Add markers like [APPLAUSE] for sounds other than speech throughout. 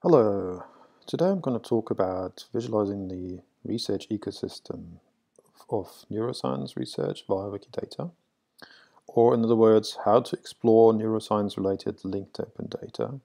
Hello, today I'm going to talk about visualizing the research ecosystem of neuroscience research via Wikidata, or in other words, how to explore neuroscience related linked open data,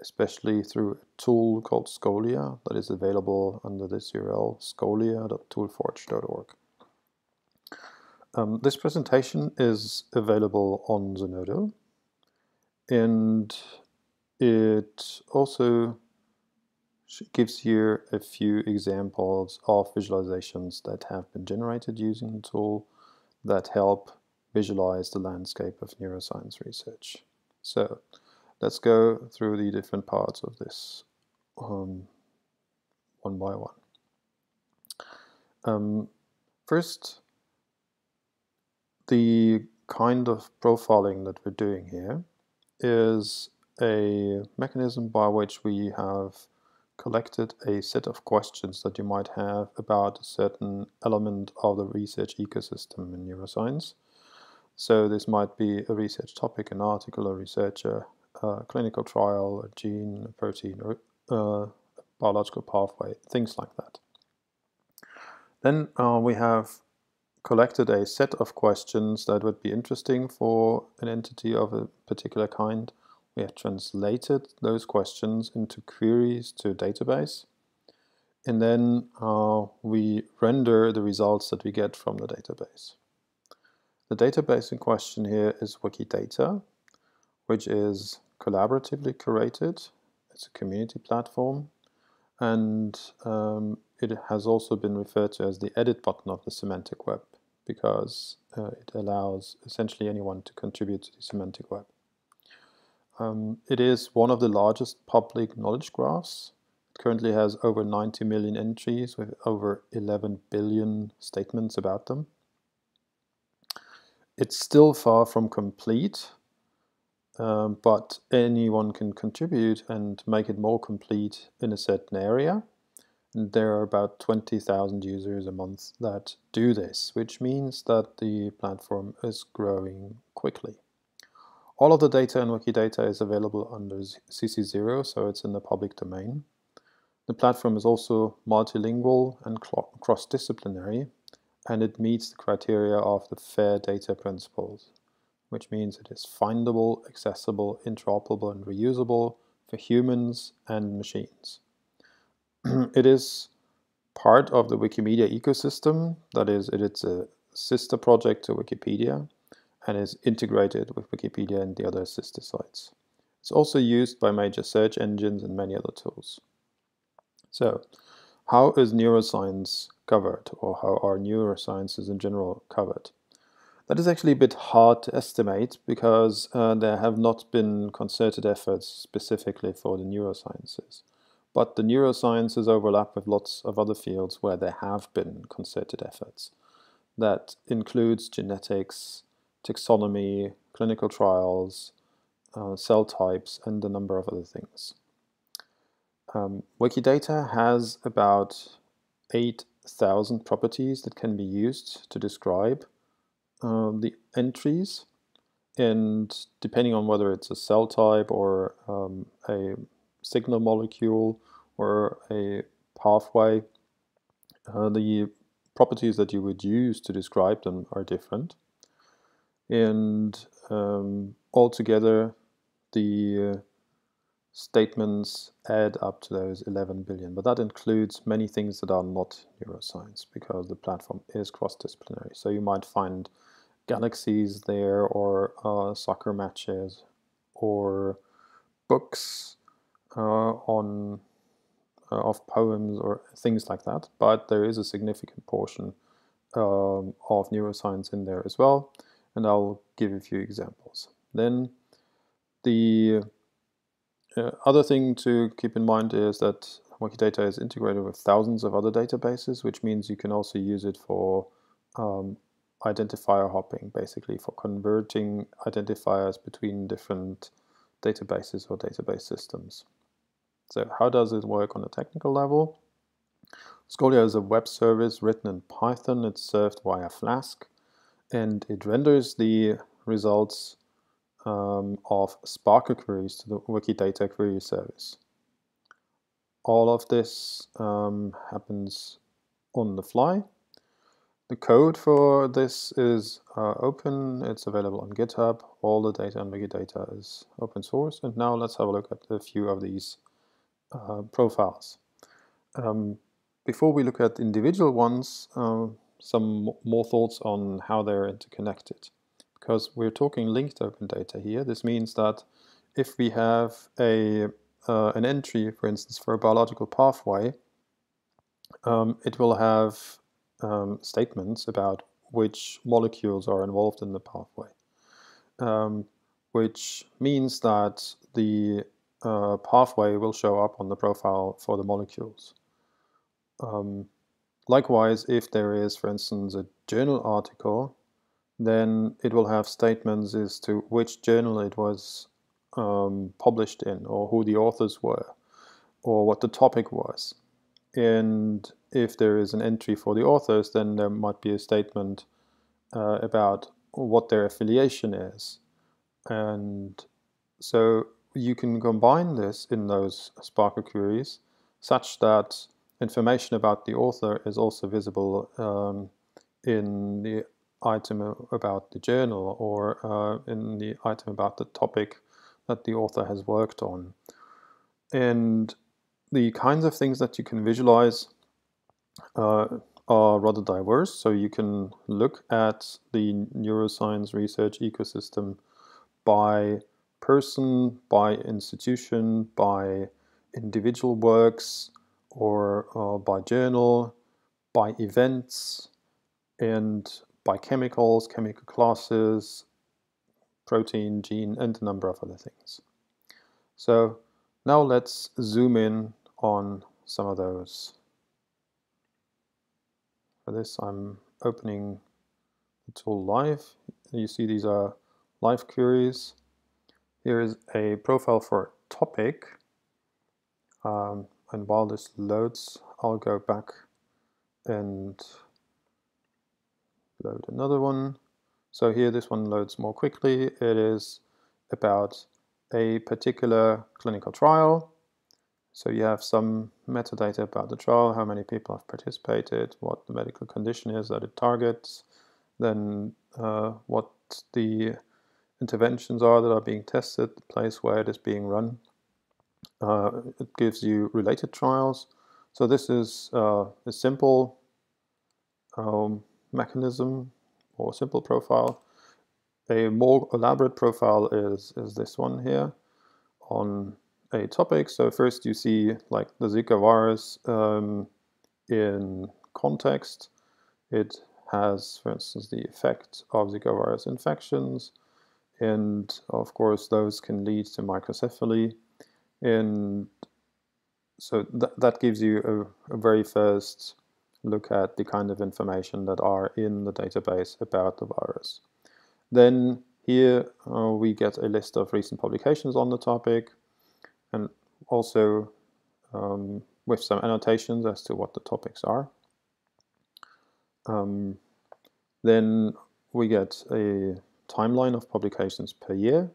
especially through a tool called Scholia that is available under this URL, scholia.toolforge.org. Um, this presentation is available on Zenodo, and it also gives you a few examples of visualizations that have been generated using the tool that help visualize the landscape of neuroscience research. So let's go through the different parts of this um, one by one. Um, first, the kind of profiling that we're doing here is a mechanism by which we have collected a set of questions that you might have about a certain element of the research ecosystem in neuroscience. So this might be a research topic, an article, a researcher, a clinical trial, a gene, a protein, or uh, a biological pathway, things like that. Then uh, we have collected a set of questions that would be interesting for an entity of a particular kind we have translated those questions into queries to a database. And then uh, we render the results that we get from the database. The database in question here is Wikidata, which is collaboratively curated. It's a community platform. And um, it has also been referred to as the edit button of the semantic web because uh, it allows essentially anyone to contribute to the semantic web. Um, it is one of the largest public knowledge graphs. It currently has over 90 million entries with over 11 billion statements about them. It's still far from complete, um, but anyone can contribute and make it more complete in a certain area. And there are about 20,000 users a month that do this, which means that the platform is growing quickly. All of the data in Wikidata is available under CC0, so it's in the public domain. The platform is also multilingual and cross-disciplinary, and it meets the criteria of the FAIR data principles, which means it is findable, accessible, interoperable, and reusable for humans and machines. [CLEARS THROAT] it is part of the Wikimedia ecosystem, that is, it's a sister project to Wikipedia, and is integrated with Wikipedia and the other sister sites. It's also used by major search engines and many other tools. So, how is neuroscience covered, or how are neurosciences in general covered? That is actually a bit hard to estimate because uh, there have not been concerted efforts specifically for the neurosciences. But the neurosciences overlap with lots of other fields where there have been concerted efforts. That includes genetics, taxonomy, clinical trials, uh, cell types, and a number of other things. Um, Wikidata has about 8,000 properties that can be used to describe um, the entries and depending on whether it's a cell type or um, a signal molecule or a pathway, uh, the properties that you would use to describe them are different and um, altogether the uh, statements add up to those 11 billion but that includes many things that are not neuroscience because the platform is cross-disciplinary. So you might find galaxies there or uh, soccer matches or books uh, on uh, of poems or things like that but there is a significant portion um, of neuroscience in there as well and I'll give a few examples. Then the uh, other thing to keep in mind is that Wikidata is integrated with thousands of other databases, which means you can also use it for um, identifier hopping, basically for converting identifiers between different databases or database systems. So how does it work on a technical level? Scholia is a web service written in Python. It's served via Flask and it renders the results um, of SPARQL queries to the Wikidata query service. all of this um, happens on the fly. The code for this is uh, open, it's available on GitHub, all the data in Wikidata is open source, and now let's have a look at a few of these uh, profiles. Um, before we look at individual ones, uh, some more thoughts on how they're interconnected. Because we're talking linked open data here, this means that if we have a uh, an entry, for instance, for a biological pathway, um, it will have um, statements about which molecules are involved in the pathway, um, which means that the uh, pathway will show up on the profile for the molecules. Um, likewise, if there is, for instance, a journal article, then it will have statements as to which journal it was um, published in, or who the authors were, or what the topic was. And if there is an entry for the authors, then there might be a statement uh, about what their affiliation is. And so you can combine this in those SPARQL queries such that information about the author is also visible um, in the item about the journal or uh, in the item about the topic that the author has worked on. And the kinds of things that you can visualize uh, are rather diverse. So you can look at the neuroscience research ecosystem by person, by institution, by individual works, or uh, by journal, by events, and by chemicals, chemical classes, protein, gene, and a number of other things. So now let's zoom in on some of those. For this, I'm opening the tool live. You see these are live queries. Here is a profile for topic. Um, and while this loads, I'll go back and load another one. So here this one loads more quickly. It is about a particular clinical trial. So you have some metadata about the trial, how many people have participated, what the medical condition is that it targets, then uh, what the interventions are that are being tested, the place where it is being run. Uh, it gives you related trials. So this is uh, a simple um, mechanism or simple profile. A more elaborate profile is, is this one here on a topic. So first you see like the Zika virus um, in context. It has, for instance, the effect of Zika virus infections. And of course, those can lead to microcephaly. And so th that gives you a, a very first look at the kind of information that are in the database about the virus. Then here uh, we get a list of recent publications on the topic and also um, with some annotations as to what the topics are. Um, then we get a timeline of publications per year.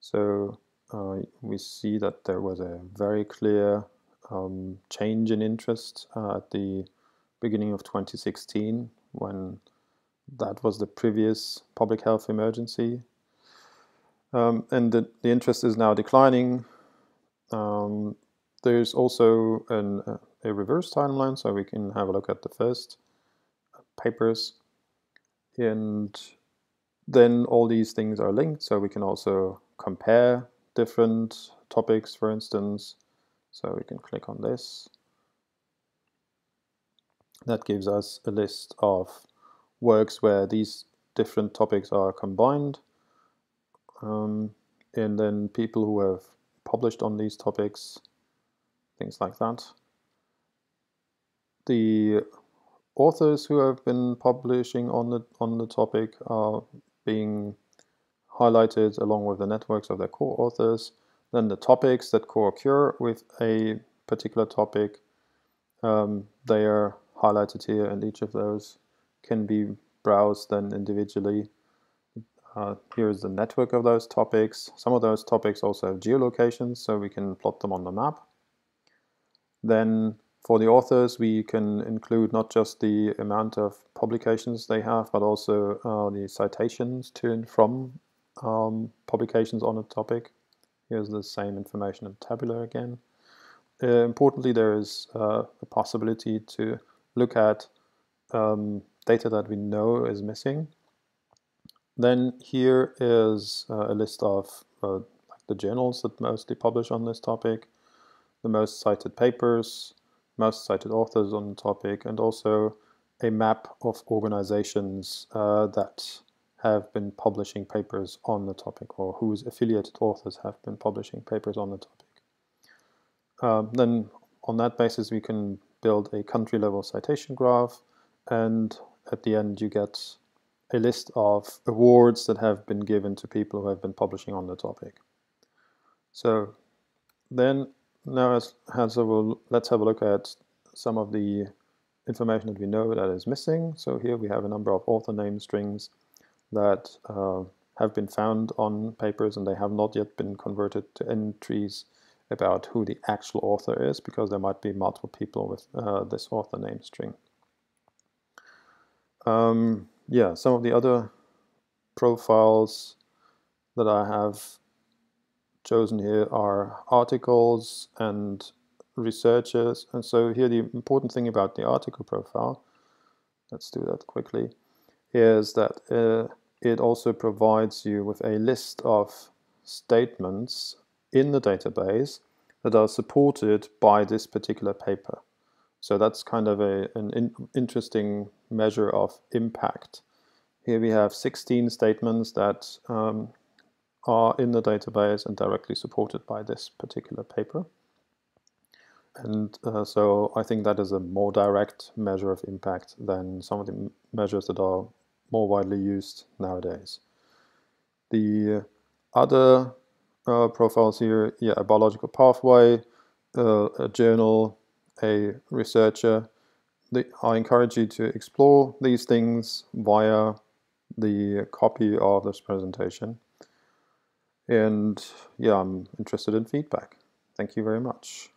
So uh, we see that there was a very clear um, change in interest uh, at the beginning of 2016 when that was the previous public health emergency. Um, and the, the interest is now declining. Um, there's also an, a reverse timeline, so we can have a look at the first papers. And then all these things are linked, so we can also compare different topics, for instance. So we can click on this. That gives us a list of works where these different topics are combined. Um, and then people who have published on these topics, things like that. The authors who have been publishing on the on the topic are being highlighted along with the networks of their co-authors. Then the topics that co-occur with a particular topic, um, they are highlighted here and each of those can be browsed then individually. Uh, here's the network of those topics. Some of those topics also have geolocations, so we can plot them on the map. Then for the authors, we can include not just the amount of publications they have, but also uh, the citations to and from um, publications on a topic. Here's the same information in tabular again. Uh, importantly, there is uh, a possibility to look at um, data that we know is missing. Then here is uh, a list of uh, the journals that mostly publish on this topic, the most cited papers, most cited authors on the topic, and also a map of organizations uh, that have been publishing papers on the topic or whose affiliated authors have been publishing papers on the topic. Um, then on that basis we can build a country level citation graph and at the end you get a list of awards that have been given to people who have been publishing on the topic. So then now as, as a, let's have a look at some of the information that we know that is missing. So here we have a number of author name strings that uh, have been found on papers and they have not yet been converted to entries about who the actual author is because there might be multiple people with uh, this author name string. Um, yeah, some of the other profiles that I have chosen here are articles and researchers. And so here the important thing about the article profile, let's do that quickly, is that uh, it also provides you with a list of statements in the database that are supported by this particular paper. So that's kind of a, an in interesting measure of impact. Here we have 16 statements that um, are in the database and directly supported by this particular paper. And uh, so I think that is a more direct measure of impact than some of the measures that are more widely used nowadays. The other uh, profiles here, yeah, a biological pathway, uh, a journal, a researcher. The, I encourage you to explore these things via the copy of this presentation. And yeah, I'm interested in feedback. Thank you very much.